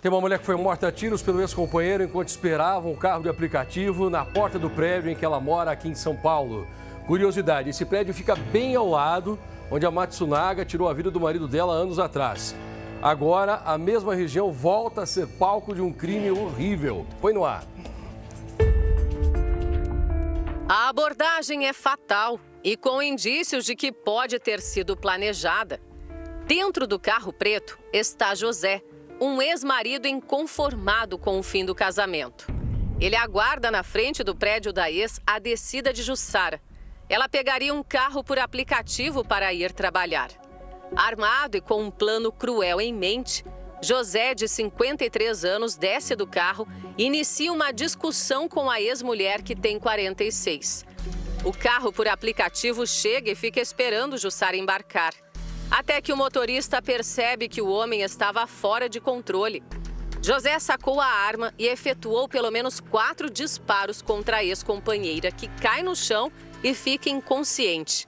Tem uma mulher que foi morta a tiros pelo ex-companheiro enquanto esperava um carro de aplicativo na porta do prédio em que ela mora aqui em São Paulo. Curiosidade, esse prédio fica bem ao lado onde a Matsunaga tirou a vida do marido dela anos atrás. Agora, a mesma região volta a ser palco de um crime horrível. Põe no ar. A abordagem é fatal e com indícios de que pode ter sido planejada. Dentro do carro preto está José, um ex-marido inconformado com o fim do casamento. Ele aguarda na frente do prédio da ex a descida de Jussara. Ela pegaria um carro por aplicativo para ir trabalhar. Armado e com um plano cruel em mente, José, de 53 anos, desce do carro e inicia uma discussão com a ex-mulher que tem 46. O carro por aplicativo chega e fica esperando Jussara embarcar. Até que o motorista percebe que o homem estava fora de controle. José sacou a arma e efetuou pelo menos quatro disparos contra a ex-companheira, que cai no chão e fica inconsciente.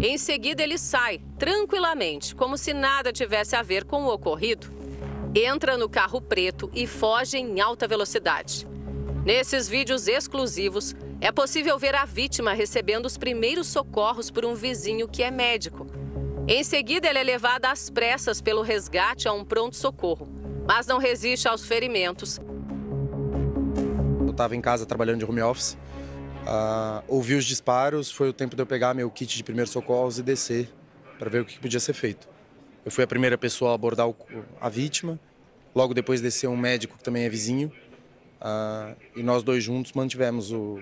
Em seguida, ele sai, tranquilamente, como se nada tivesse a ver com o ocorrido. Entra no carro preto e foge em alta velocidade. Nesses vídeos exclusivos, é possível ver a vítima recebendo os primeiros socorros por um vizinho que é médico. Em seguida, ela é levada às pressas pelo resgate a um pronto-socorro, mas não resiste aos ferimentos. Eu estava em casa trabalhando de home office, uh, ouvi os disparos, foi o tempo de eu pegar meu kit de primeiros socorros e descer para ver o que podia ser feito. Eu fui a primeira pessoa a abordar a vítima, logo depois desceu um médico que também é vizinho, uh, e nós dois juntos mantivemos o,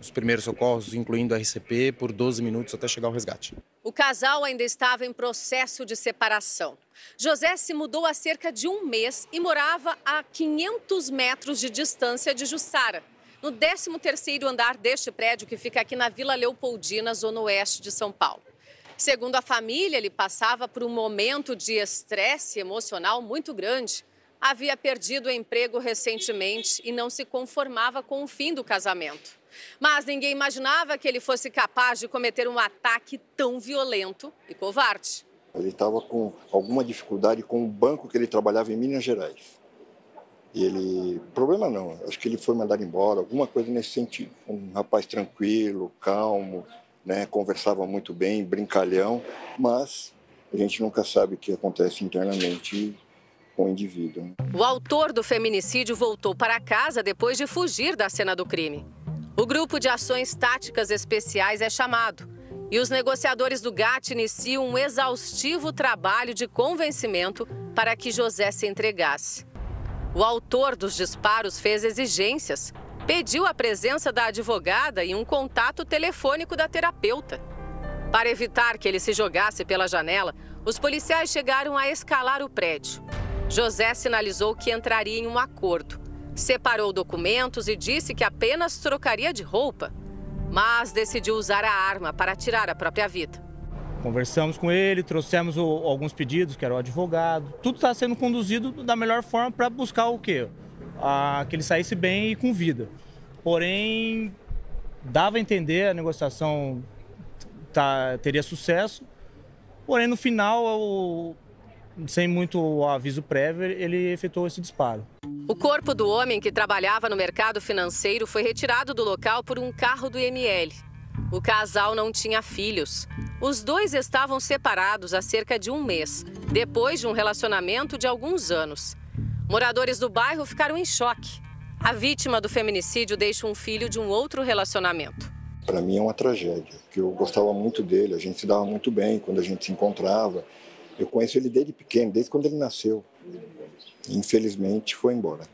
os primeiros socorros, incluindo a RCP, por 12 minutos até chegar ao resgate. O casal ainda estava em processo de separação. José se mudou há cerca de um mês e morava a 500 metros de distância de Jussara, no 13º andar deste prédio que fica aqui na Vila Leopoldina, zona oeste de São Paulo. Segundo a família, ele passava por um momento de estresse emocional muito grande. Havia perdido o emprego recentemente e não se conformava com o fim do casamento. Mas ninguém imaginava que ele fosse capaz de cometer um ataque tão violento e covarde. Ele estava com alguma dificuldade com o banco que ele trabalhava em Minas Gerais. E ele, problema não, acho que ele foi mandado embora, alguma coisa nesse sentido. Um rapaz tranquilo, calmo, né, conversava muito bem, brincalhão, mas a gente nunca sabe o que acontece internamente com o indivíduo. O autor do feminicídio voltou para casa depois de fugir da cena do crime. O grupo de ações táticas especiais é chamado e os negociadores do GAT iniciam um exaustivo trabalho de convencimento para que José se entregasse. O autor dos disparos fez exigências, pediu a presença da advogada e um contato telefônico da terapeuta. Para evitar que ele se jogasse pela janela, os policiais chegaram a escalar o prédio. José sinalizou que entraria em um acordo Separou documentos e disse que apenas trocaria de roupa, mas decidiu usar a arma para tirar a própria vida. Conversamos com ele, trouxemos o, alguns pedidos, que era o advogado. Tudo está sendo conduzido da melhor forma para buscar o quê? A, que ele saísse bem e com vida. Porém, dava a entender, a negociação tá, teria sucesso. Porém, no final, sem muito aviso prévio, ele efetuou esse disparo. O corpo do homem que trabalhava no mercado financeiro foi retirado do local por um carro do IML. O casal não tinha filhos. Os dois estavam separados há cerca de um mês, depois de um relacionamento de alguns anos. Moradores do bairro ficaram em choque. A vítima do feminicídio deixa um filho de um outro relacionamento. Para mim é uma tragédia, porque eu gostava muito dele, a gente se dava muito bem quando a gente se encontrava. Eu conheço ele desde pequeno, desde quando ele nasceu. Infelizmente foi embora.